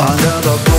under the